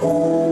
Música